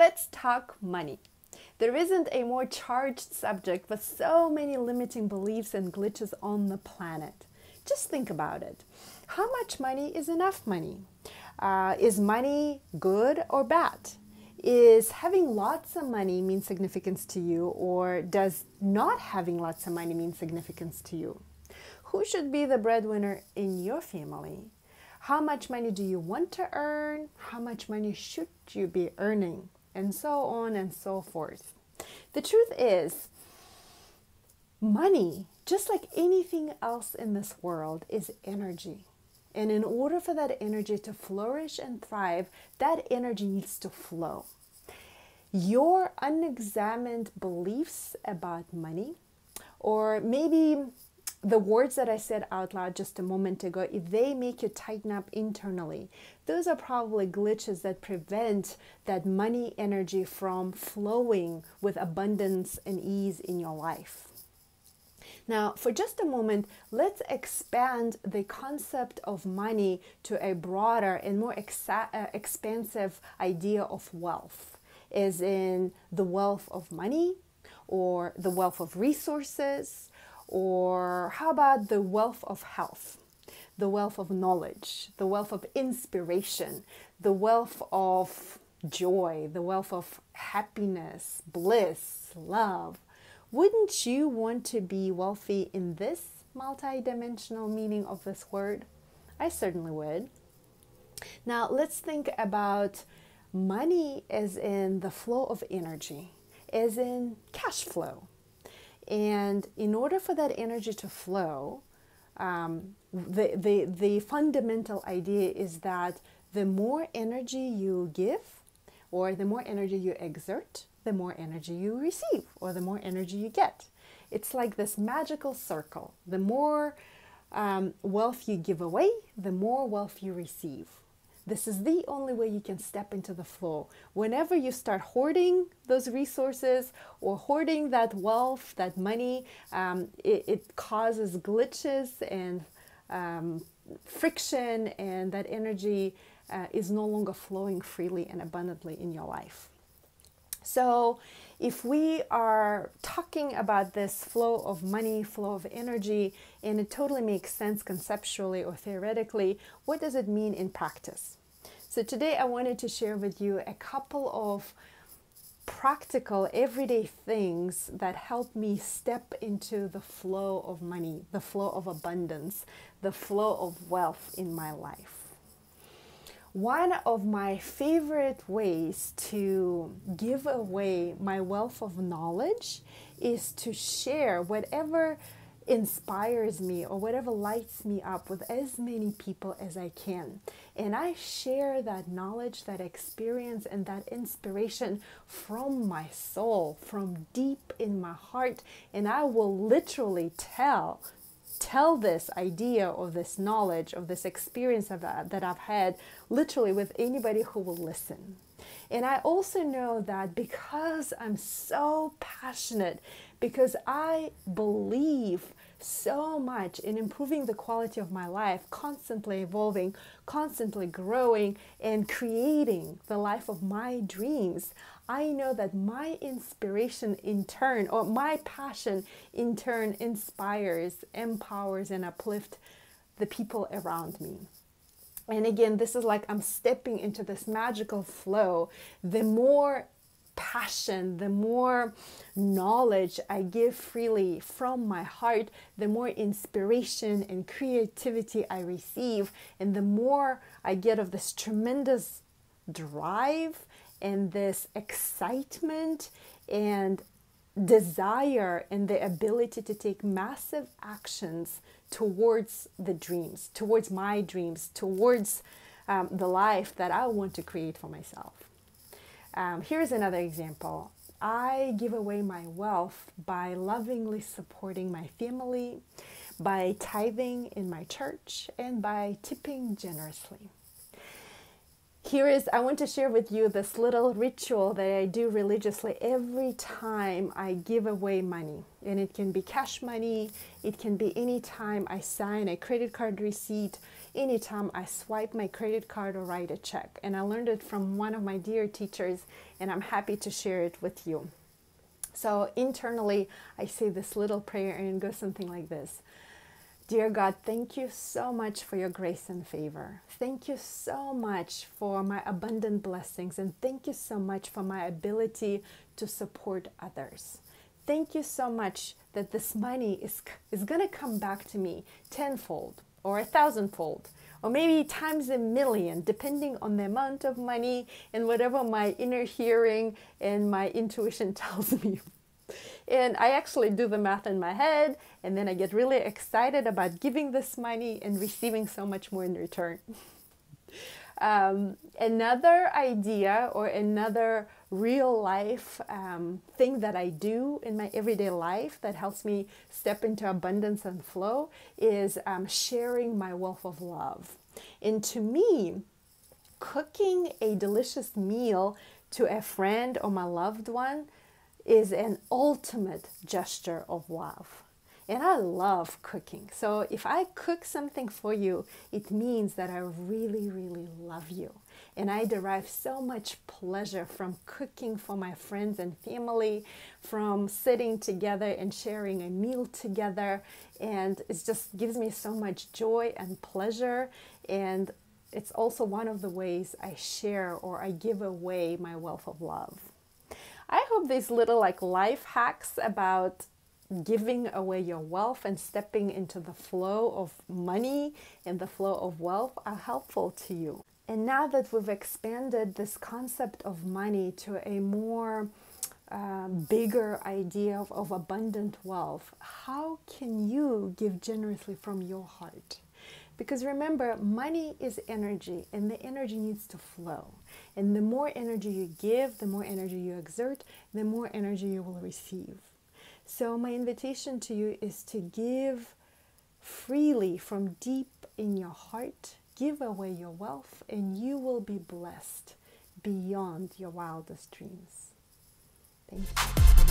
Let's talk money. There isn't a more charged subject with so many limiting beliefs and glitches on the planet. Just think about it. How much money is enough money? Uh, is money good or bad? Is having lots of money mean significance to you, or does not having lots of money mean significance to you? Who should be the breadwinner in your family? How much money do you want to earn? How much money should you be earning? And so on and so forth. The truth is, money, just like anything else in this world, is energy. And in order for that energy to flourish and thrive, that energy needs to flow. Your unexamined beliefs about money, or maybe the words that I said out loud just a moment ago, if they make you tighten up internally, those are probably glitches that prevent that money energy from flowing with abundance and ease in your life. Now, for just a moment, let's expand the concept of money to a broader and more exa- uh, expansive idea of wealth, as in the wealth of money or the wealth of resources or how about the wealth of health, the wealth of knowledge, the wealth of inspiration, the wealth of joy, the wealth of happiness, bliss, love? Wouldn't you want to be wealthy in this multidimensional meaning of this word? I certainly would. Now, let's think about money as in the flow of energy, as in cash flow. And in order for that energy to flow, um, the, the, the fundamental idea is that the more energy you give, or the more energy you exert, the more energy you receive, or the more energy you get. It's like this magical circle. The more um, wealth you give away, the more wealth you receive. This is the only way you can step into the flow. Whenever you start hoarding those resources or hoarding that wealth, that money, um, it, it, causes glitches and um, friction, and that energy uh, is no longer flowing freely and abundantly in your life. So, if we are talking about this flow of money, flow of energy, and it totally makes sense conceptually or theoretically, what does it mean in practice? So, today I wanted to share with you a couple of practical, everyday things that help me step into the flow of money, the flow of abundance, the flow of wealth in my life. One of my favorite ways to give away my wealth of knowledge is to share whatever inspires me or whatever lights me up with as many people as I can. And I share that knowledge, that experience, and that inspiration from my soul, from deep in my heart. And I will literally tell tell this idea or this knowledge of this experience uh, that I've had literally with anybody who will listen. And I also know that because I'm so passionate, because I believe so much in improving the quality of my life, constantly evolving, constantly growing, and creating the life of my dreams, I know that my inspiration in turn, or my passion in turn, inspires, empowers, and uplifts the people around me. And again, this is like I'm stepping into this magical flow. The more passion, the more knowledge I give freely from my heart, the more inspiration and creativity I receive, and the more I get of this tremendous drive and this excitement and desire and the ability to take massive actions towards the dreams, towards my dreams, towards um, the life that I want to create for myself. Um, here's another example. I give away my wealth by lovingly supporting my family, by tithing in my church, and by tipping generously. Here is I want to share with you this little ritual that I do religiously every time I give away money. And it can be cash money, it can be any time I sign a credit card receipt, anytime I swipe my credit card or write a check. And I learned it from one of my dear teachers, and I'm happy to share it with you. So internally, I say this little prayer, and it goes something like this Dear God, thank you so much for your grace and favor. Thank you so much for my abundant blessings, and thank you so much for my ability to support others. Thank you so much that this money is, is going to come back to me tenfold or a thousandfold or maybe times a million, depending on the amount of money and whatever my inner hearing and my intuition tells me and I actually do the math in my head, and then I get really excited about giving this money and receiving so much more in return. um, another idea or another real life um, thing that I do in my everyday life that helps me step into abundance and flow is um, sharing my wealth of love. And to me, cooking a delicious meal to a friend or my loved one is an ultimate gesture of love. And I love cooking. So if I cook something for you, it means that I really, really love you. And I derive so much pleasure from cooking for my friends and family, from sitting together and sharing a meal together. And it just gives me so much joy and pleasure. And it's also one of the ways I share or I give away my wealth of love. Hope these little like life hacks about giving away your wealth and stepping into the flow of money and the flow of wealth are helpful to you. And now that we've expanded this concept of money to a more uh, bigger idea of, of abundant wealth, how can you give generously from your heart? Because remember, money is energy and the energy needs to flow. And the more energy you give, the more energy you exert, the more energy you will receive. So, my invitation to you is to give freely from deep in your heart. Give away your wealth, and you will be blessed beyond your wildest dreams. Thank you.